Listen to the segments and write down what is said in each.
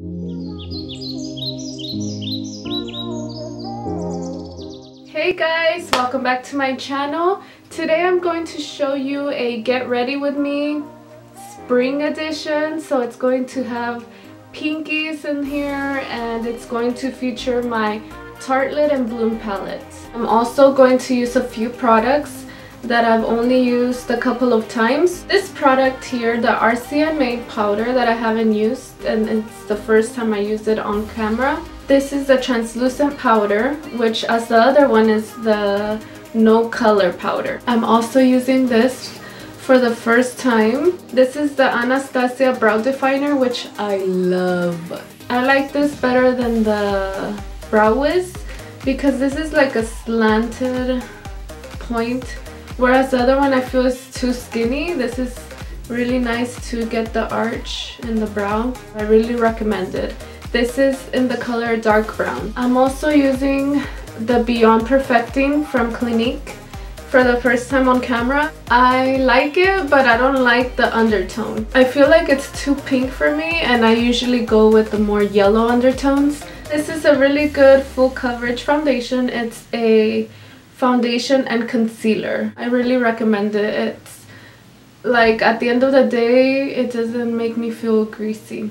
Hey guys, welcome back to my channel. Today I'm going to show you a get ready with me spring edition. So it's going to have pinkies in here and it's going to feature my Tartelette and Bloom palette. I'm also going to use a few products that I've only used a couple of times. This product here, the RCMA powder that I haven't used and it's the first time I used it on camera. This is the translucent powder, which as the other one is the no color powder. I'm also using this for the first time. This is the Anastasia Brow Definer, which I love. I like this better than the Brow Wiz because this is like a slanted point, whereas the other one I feel is too skinny. This is really nice to get the arch in the brow. I really recommend it. This is in the color dark brown. I'm also using the Beyond Perfecting from Clinique for the first time on camera. I like it, but I don't like the undertone. I feel like it's too pink for me and I usually go with the more yellow undertones. This is a really good full coverage foundation. It's a foundation and concealer. I really recommend it. It's like at the end of the day, it doesn't make me feel greasy.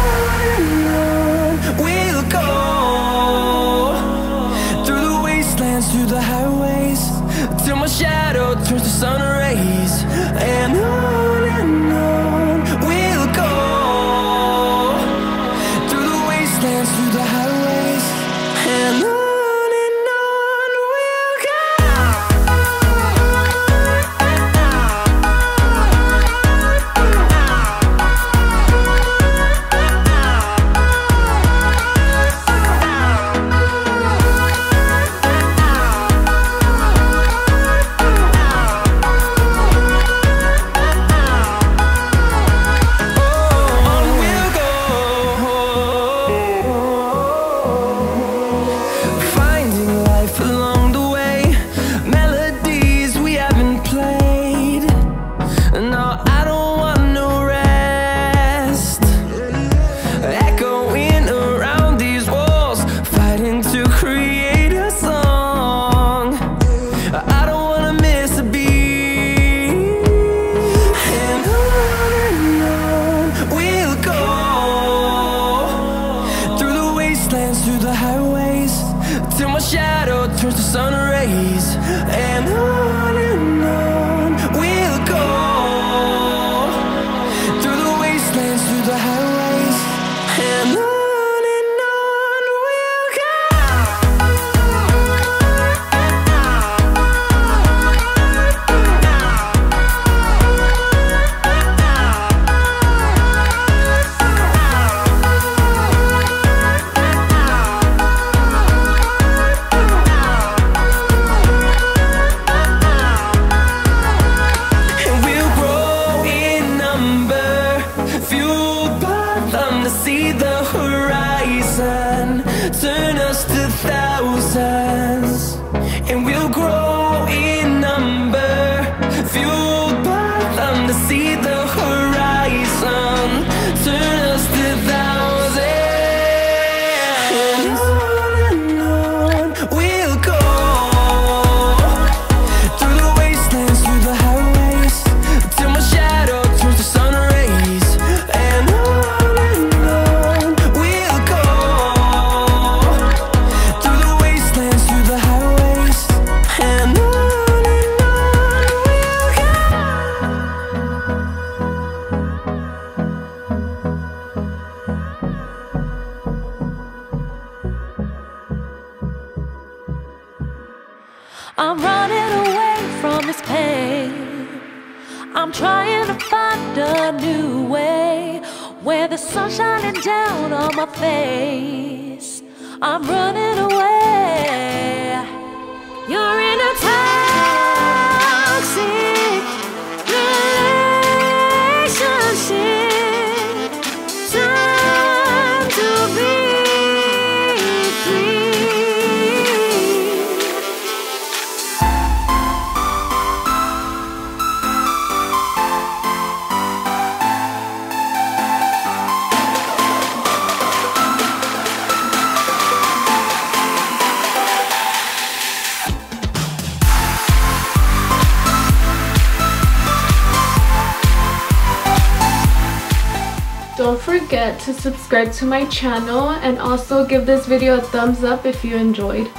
I'm running away from this pain. I'm trying to find a new way where the sun's shining down on my face. I'm running Don't forget to subscribe to my channel and also give this video a thumbs up if you enjoyed.